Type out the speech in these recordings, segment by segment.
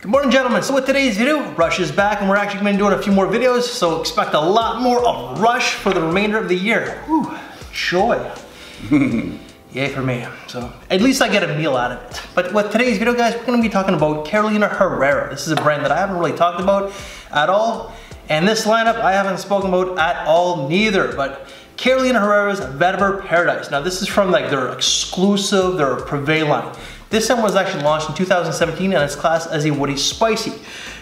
Good morning gentlemen, so with today's video, Rush is back and we're actually going to be doing a few more videos, so expect a lot more of Rush for the remainder of the year. Whew, joy. Yay for me. So at least I get a meal out of it. But with today's video guys, we're going to be talking about Carolina Herrera. This is a brand that I haven't really talked about at all. And this lineup I haven't spoken about at all neither. But Carolina Herrera's Vetiver Paradise. Now this is from like their exclusive, their Privé line. This one was actually launched in 2017 and it's classed as a woody spicy.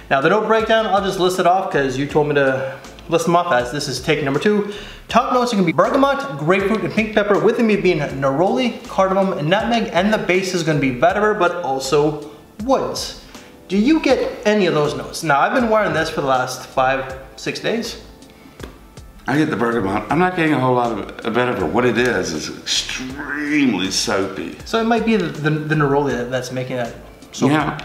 Now the note breakdown, I'll just list it off because you told me to list them off as this is take number two. Top notes are gonna be bergamot, grapefruit, and pink pepper, with them being neroli, cardamom, and nutmeg, and the base is gonna be vetiver, but also woods. Do you get any of those notes? Now I've been wearing this for the last five, six days. I get the bergamot. I'm not getting a whole lot of vetiver. What it is is extremely soapy. So it might be the, the, the neroli that's making that soapy. Yeah.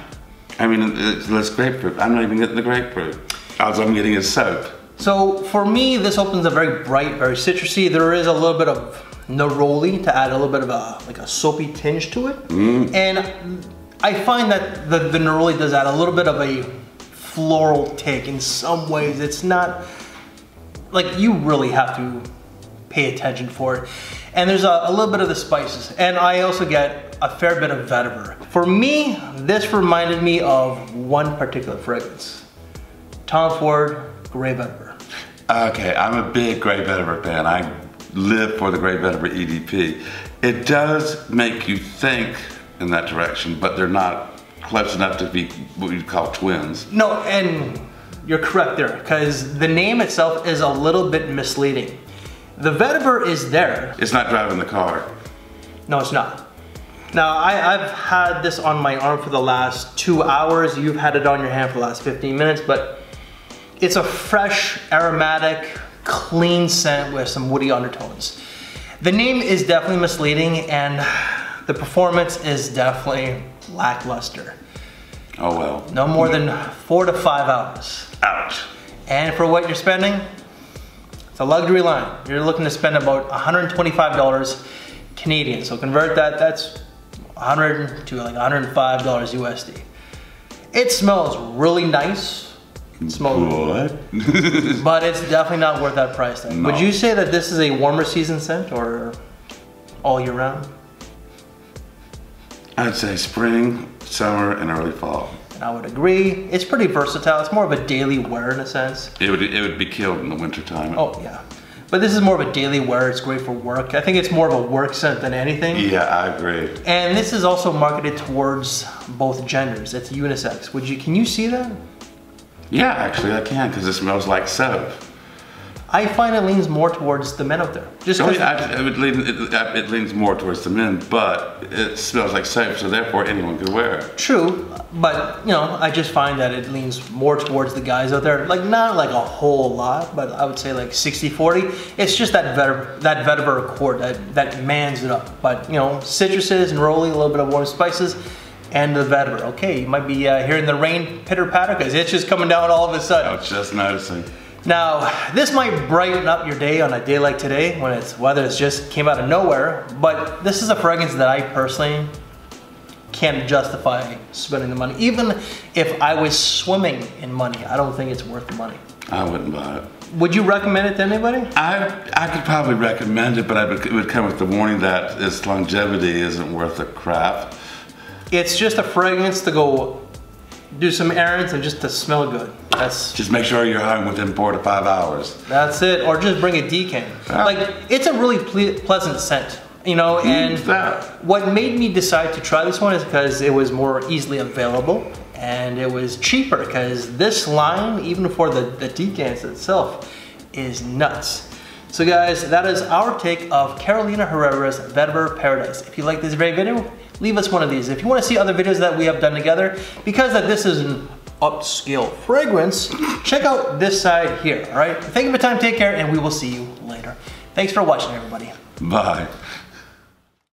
I mean, it's less grapefruit. I'm not even getting the grapefruit. All I'm getting is soap. So for me, this opens a very bright, very citrusy. There is a little bit of neroli to add a little bit of a like a soapy tinge to it. Mm. And I find that the, the neroli does add a little bit of a floral take in some ways. It's not like you really have to pay attention for it. And there's a, a, little bit of the spices. And I also get a fair bit of vetiver. For me, this reminded me of one particular fragrance. Tom Ford Grey Vetiver. Okay, I'm a big Grey Vetiver fan. I live for the Grey Vetiver EDP. It does make you think in that direction, but they're not close enough to be what you'd call twins. No, and you're correct there, because the name itself is a little bit misleading. The vetiver is there. It's not driving the car. No, it's not. Now, I, have had this on my arm for the last two hours. You've had it on your hand for the last 15 minutes, but it's a fresh, aromatic, clean scent with some woody undertones. The name is definitely misleading and the performance is definitely lackluster. Oh well. No more than four to five hours. Ouch. And for what you're spending, it's a luxury line. You're looking to spend about $125 Canadian. So convert that, that's 100 to like $105 USD. It smells really nice. It smells what? but it's definitely not worth that price tag. No. Would you say that this is a warmer season scent or all year round? I'd say spring, summer, and early fall. And I would agree. It's pretty versatile. It's more of a daily wear in a sense. It would it would be killed in the wintertime. Oh yeah. But this is more of a daily wear. It's great for work. I think it's more of a work scent than anything. Yeah, I agree. And this is also marketed towards both genders. It's unisex. Would you? Can you see that? Yeah, actually I can because it smells like soap. I find it leans more towards the men out there. Just oh, yeah, it, lean, it, it, leans more towards the men, but it smells like soap, so therefore anyone could wear it. True, but you know, I just find that it leans more towards the guys out there. Like not like a whole lot, but I would say like 60-40. It's just that vetiver, that vetiver accord that, that mans it up. But you know, citruses neroli, a little bit of warm spices, and the vetiver. Okay, you might be uh, hearing the rain pitter patter because it's just coming down all of a sudden. I was just noticing. Now, this might brighten up your day on a day like today when it's weather just came out of nowhere, but this is a fragrance that I personally can't justify spending the money. Even if I was swimming in money, I don't think it's worth the money. I wouldn't buy it. Would you recommend it to anybody? I I could probably recommend it, but I would, it would come with the warning that its longevity isn't worth a crap. It's just a fragrance to go do some errands and just to smell good. That's just make sure you're home within four to five hours. That's it, or just bring a decant. Like it's a really ple pleasant scent, you know. And what made me decide to try this one is because it was more easily available and it was cheaper. Because this line, even for the the decants itself, is nuts. So guys, that is our take of Carolina Herrera's Vetiver Paradise. If you like this very video, leave us one of these. If you wanna see other videos that we have done together, because that this is an upscale fragrance, check out this side here, all right? Thank you for your time, take care, and we will see you later. Thanks for watching, everybody. Bye.